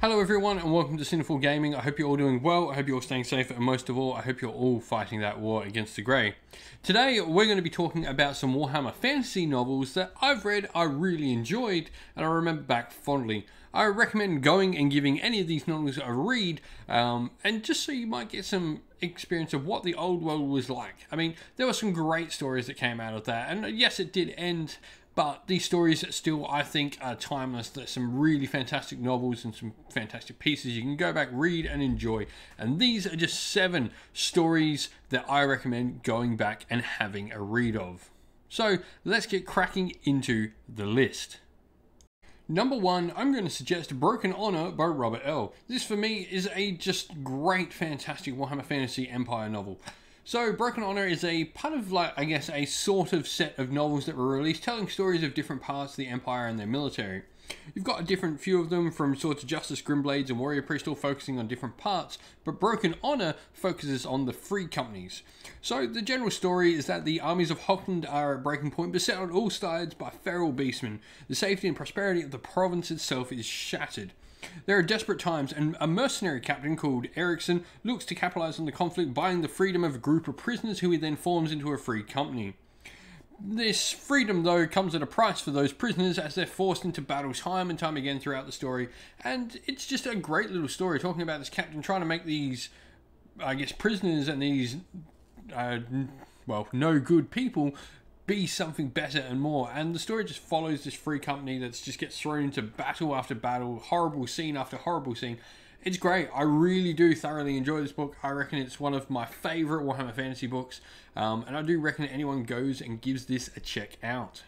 Hello everyone and welcome to Cinderfall Gaming. I hope you're all doing well, I hope you're all staying safe, and most of all, I hope you're all fighting that war against the grey. Today, we're going to be talking about some Warhammer Fantasy novels that I've read, I really enjoyed, and I remember back fondly. I recommend going and giving any of these novels a read, um, and just so you might get some experience of what the old world was like. I mean, there were some great stories that came out of that, and yes, it did end but these stories still, I think, are timeless. There's some really fantastic novels and some fantastic pieces you can go back, read, and enjoy. And these are just seven stories that I recommend going back and having a read of. So let's get cracking into the list. Number one, I'm going to suggest Broken Honor by Robert Earl This for me is a just great, fantastic Warhammer Fantasy Empire novel. So, Broken Honor is a part of, like, I guess, a sort of set of novels that were released telling stories of different parts of the Empire and their military. You've got a different few of them, from Swords of Justice, Grimblades, and Warrior Priest, all focusing on different parts, but Broken Honor focuses on the free companies. So, the general story is that the armies of Hochland are at breaking point, beset on all sides by feral beastmen. The safety and prosperity of the province itself is shattered. There are desperate times, and a mercenary captain called Erickson looks to capitalize on the conflict, buying the freedom of a group of prisoners who he then forms into a free company. This freedom, though, comes at a price for those prisoners as they're forced into battles time and time again throughout the story. And it's just a great little story talking about this captain trying to make these, I guess, prisoners and these, uh, well, no good people be something better and more. And the story just follows this free company that just gets thrown into battle after battle, horrible scene after horrible scene. It's great. I really do thoroughly enjoy this book. I reckon it's one of my favorite Warhammer Fantasy books, um, and I do reckon anyone goes and gives this a check out.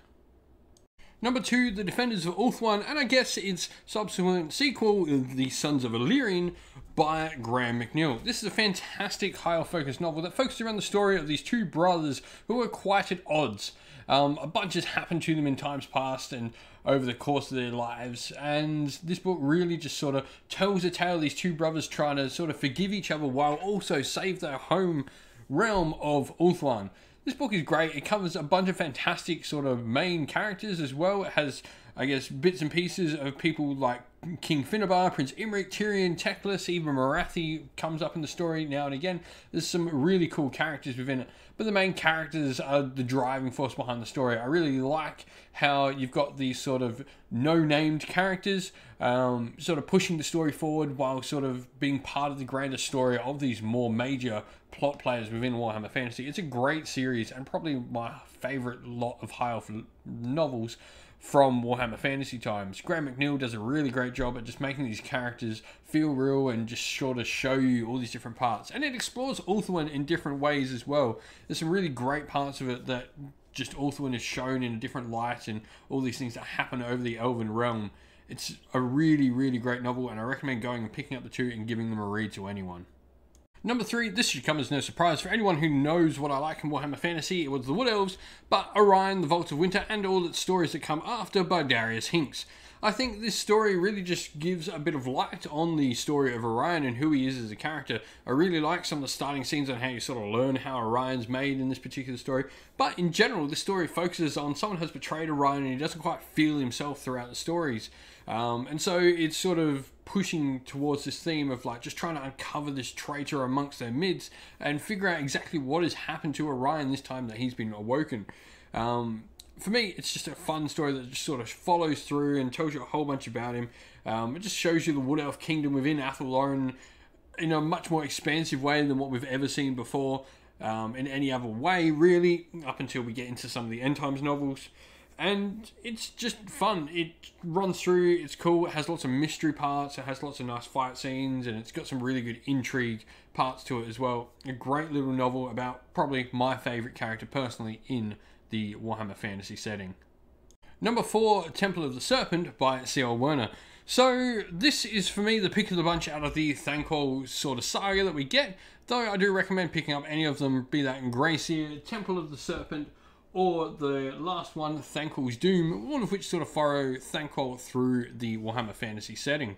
Number two, The Defenders of Ulthuan, and I guess its subsequent sequel, The Sons of Ellyrion, by Graham McNeill. This is a fantastic high focused novel that focuses around the story of these two brothers who are quite at odds. Um, a bunch has happened to them in times past and over the course of their lives, and this book really just sort of tells a tale of these two brothers trying to sort of forgive each other while also save their home realm of Ulthuan. This book is great. It covers a bunch of fantastic sort of main characters as well. It has, I guess, bits and pieces of people like King Finubar, Prince Imrik, Tyrion, Teclis, even Morathi comes up in the story now and again. There's some really cool characters within it, but the main characters are the driving force behind the story. I really like how you've got these sort of no-named characters um, sort of pushing the story forward while sort of being part of the grander story of these more major plot players within Warhammer Fantasy. It's a great series and probably my favorite lot of high elf novels from Warhammer Fantasy times. Graham McNeill does a really great job at just making these characters feel real and just sort of show you all these different parts. And it explores Ulthuan in different ways as well. There's some really great parts of it that just Ulthuan is shown in a different light and all these things that happen over the Elven realm. It's a really, really great novel, and I recommend going and picking up the two and giving them a read to anyone. Number three, this should come as no surprise for anyone who knows what I like in Warhammer Fantasy. It was the Wood Elves, but Orion, the Vault of Winter, and all its stories that come after by Darius Hinks. I think this story really just gives a bit of light on the story of Orion and who he is as a character. I really like some of the starting scenes on how you sort of learn how Orion's made in this particular story. But in general, this story focuses on someone has betrayed Orion and he doesn't quite feel himself throughout the stories. Um, and so it's sort of pushing towards this theme of like just trying to uncover this traitor amongst their midst and figure out exactly what has happened to Orion this time that he's been awoken. Um, for me, it's just a fun story that just sort of follows through and tells you a whole bunch about him. Um, it just shows you the Wood Elf Kingdom within Athel in a much more expansive way than what we've ever seen before um, in any other way, really, up until we get into some of the End Times novels and it's just fun. It runs through, it's cool, it has lots of mystery parts, it has lots of nice fight scenes, and it's got some really good intrigue parts to it as well. A great little novel about probably my favourite character personally in the Warhammer Fantasy setting. Number four, Temple of the Serpent by C.L. Werner. So this is for me the pick of the bunch out of the Thanquol sort of saga that we get, though I do recommend picking up any of them, be that Ingracia, Temple of the Serpent, or the last one, Thanquol's Doom, one of which sort of follow Thanquol through the Warhammer Fantasy setting.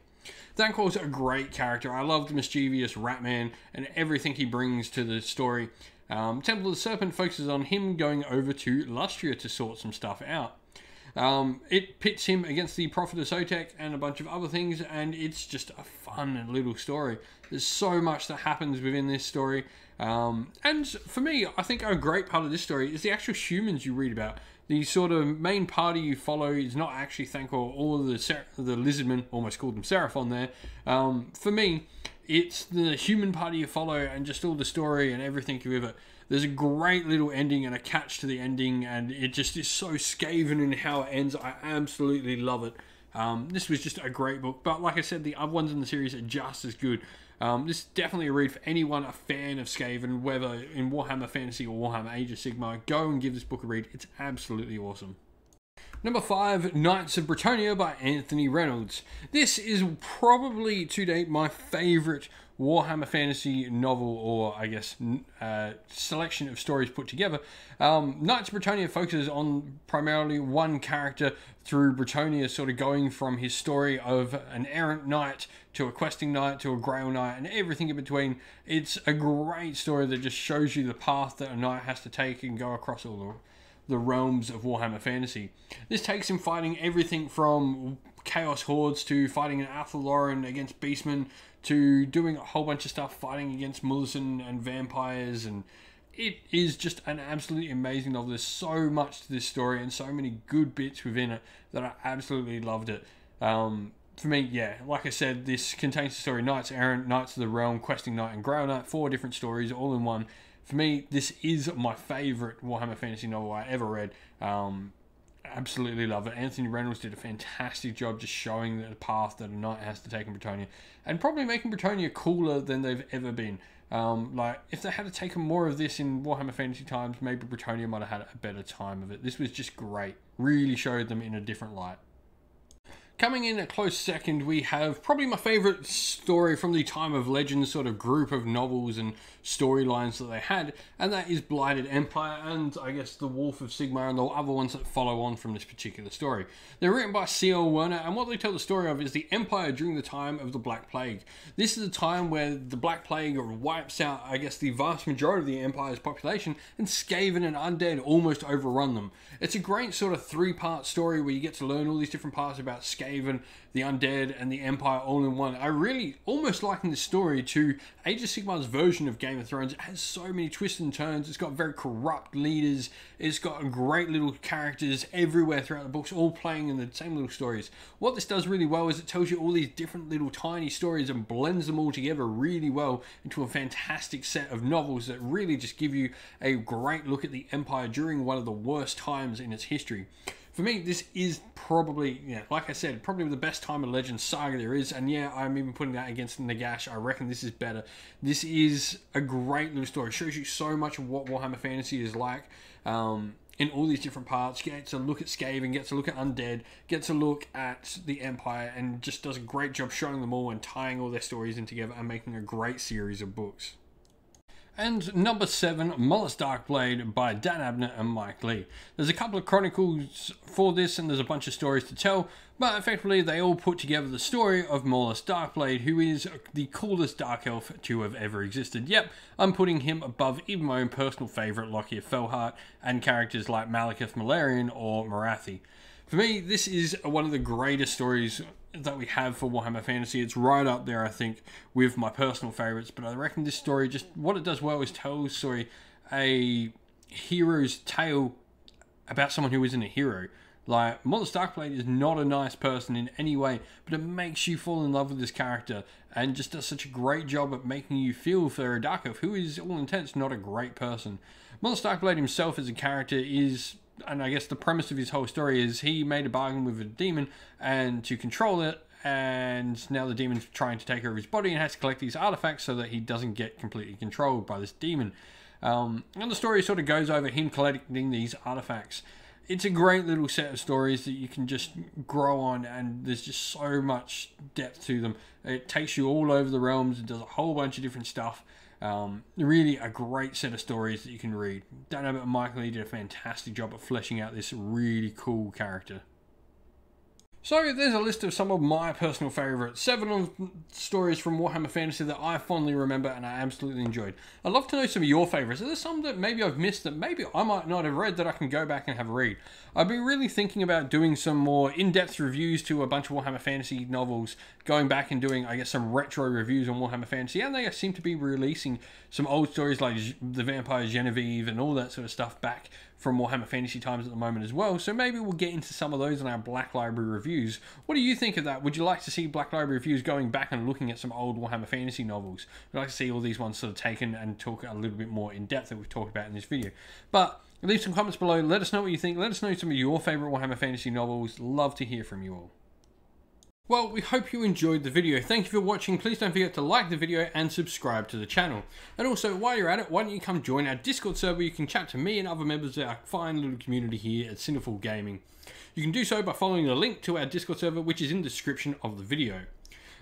Thanquol's a great character. I love the mischievous Ratman and everything he brings to the story. Um, Temple of the Serpent focuses on him going over to Lustria to sort some stuff out. Um, it pits him against the Prophet of Sotek and a bunch of other things, and it's just a fun little story. There's so much that happens within this story. Um, and for me, I think a great part of this story is the actual humans you read about. The sort of main party you follow is not actually Thanquol or all the Ser- the Lizardmen, almost called them Seraphon there. Um, for me, it's the human party you follow and just all the story and everything you ever. There's a great little ending and a catch to the ending, and it just is so Skaven in how it ends. I absolutely love it. Um, this was just a great book, but like I said, the other ones in the series are just as good. Um, this is definitely a read for anyone a fan of Skaven, whether in Warhammer Fantasy or Warhammer Age of Sigmar. Go and give this book a read. It's absolutely awesome. Number five, Knights of Bretonnia by Anthony Reynolds. This is probably to date my favourite Warhammer Fantasy novel, or I guess uh, selection of stories put together. Um, Knights of Bretonnia focuses on primarily one character through Bretonnia, sort of going from his story of an errant knight to a questing knight to a grail knight and everything in between. It's a great story that just shows you the path that a knight has to take and go across all the the realms of Warhammer Fantasy. This takes him fighting everything from Chaos Hordes to fighting an Athel Loren against Beastmen to doing a whole bunch of stuff fighting against Mousillon and vampires and it is just an absolutely amazing novel. There's so much to this story and so many good bits within it that I absolutely loved it. Um, for me, yeah, like I said, this contains the story Knights Errant, Knights of the Realm, Questing Knight, and Grail Knight, four different stories all in one for me, this is my favourite Warhammer Fantasy novel I ever read. Um, absolutely love it. Anthony Reynolds did a fantastic job just showing the path that a knight has to take in Bretonnia, and probably making Bretonnia cooler than they've ever been. Um, like if they had taken more of this in Warhammer Fantasy times, maybe Bretonnia might have had a better time of it. This was just great. Really showed them in a different light. Coming in a close second, we have probably my favourite story from the Time of Legend sort of group of novels and storylines that they had, and that is Blighted Empire and I guess The Wolf of Sigmar and the other ones that follow on from this particular story. They're written by C.L. Werner, and what they tell the story of is the Empire during the time of the Black Plague. This is a time where the Black Plague wipes out, I guess, the vast majority of the Empire's population, and Skaven and Undead almost overrun them. It's a great sort of three part story where you get to learn all these different parts about Skaven Skaven, the Undead, and the Empire all in one. I really almost liken this story to Age of Sigmar's version of Game of Thrones. It has so many twists and turns. It's got very corrupt leaders. It's got great little characters everywhere throughout the books, all playing in the same little stories. What this does really well is it tells you all these different little tiny stories and blends them all together really well into a fantastic set of novels that really just give you a great look at the Empire during one of the worst times in its history for me, this is probably, yeah, like I said, probably the best time of Legends saga there is. And yeah, I'm even putting that against Nagash. I reckon this is better. This is a great little story. It shows you so much of what Warhammer Fantasy is like. Um, in all these different parts, get to look at Skaven, get to look at Undead, gets a look at the Empire, and just does a great job showing them all and tying all their stories in together and making a great series of books. And number seven, Malus Darkblade by Dan Abnett and Mike Lee. There's a couple of chronicles for this, and there's a bunch of stories to tell, but effectively they all put together the story of Malus Darkblade, who is the coolest Dark Elf to have ever existed. Yep, I'm putting him above even my own personal favourite, Lokhir Fellheart, and characters like Malekith Malerion or Morathi. For me, this is one of the greatest stories that we have for Warhammer Fantasy. It's right up there, I think, with my personal favorites. But I reckon this story just what it does well is tell sorry a hero's tale about someone who isn't a hero. Like Malus Darkblade is not a nice person in any way, but it makes you fall in love with this character and just does such a great job at making you feel for a Dark Elf who is all intents not a great person. Malus Darkblade himself as a character is and I guess the premise of his whole story is he made a bargain with a demon and to control it, and now the demon's trying to take over his body and has to collect these artifacts so that he doesn't get completely controlled by this demon. Um, and the story sort of goes over him collecting these artifacts. It's a great little set of stories that you can just grow on, and there's just so much depth to them. It takes you all over the realms, and does a whole bunch of different stuff. Um, really a great set of stories that you can read. Dan Abnett and Michael Lee did a fantastic job of fleshing out this really cool character. So there's a list of some of my personal favourites, seven stories from Warhammer Fantasy that I fondly remember and I absolutely enjoyed. I'd love to know some of your favourites. Are there some that maybe I've missed that maybe I might not have read that I can go back and have a read? I've been really thinking about doing some more in-depth reviews to a bunch of Warhammer Fantasy novels, going back and doing, I guess, some retro reviews on Warhammer Fantasy, and they seem to be releasing some old stories like the Vampire Genevieve and all that sort of stuff back from Warhammer Fantasy times at the moment as well. So maybe we'll get into some of those in our Black Library reviews. What do you think of that? Would you like to see Black Library reviews going back and looking at some old Warhammer Fantasy novels? I'd like to see all these ones sort of taken and talk a little bit more in depth that we've talked about in this video. But Leave some comments below. Let us know what you think. Let us know some of your favourite Warhammer Fantasy novels. Love to hear from you all. Well, we hope you enjoyed the video. Thank you for watching. Please don't forget to like the video and subscribe to the channel. And also, while you're at it, why don't you come join our Discord server? You can chat to me and other members of our fine little community here at Cinderfall Gaming. You can do so by following the link to our Discord server, which is in the description of the video.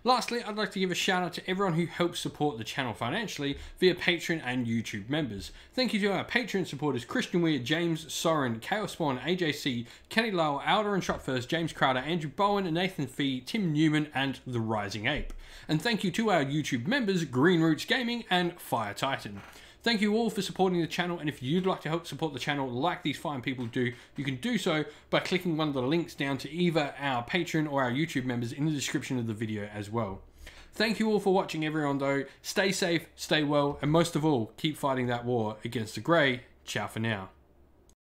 Lastly, I'd like to give a shout out to everyone who helps support the channel financially via Patreon and YouTube members. Thank you to our Patreon supporters Christian Weir, James Soren, Chaos Spawn, AJC, Kenny Lowell, Alder and Shot First, James Crowder, Andrew Bowen, Nathan Fee, Tim Newman, and The Rising Ape. And thank you to our YouTube members Green Roots Gaming and Fire Titan. Thank you all for supporting the channel, and if you'd like to help support the channel like these fine people do, you can do so by clicking one of the links down to either our Patreon or our YouTube members in the description of the video as well. Thank you all for watching everyone though. Stay safe, stay well, and most of all, keep fighting that war against the Grey. Ciao for now.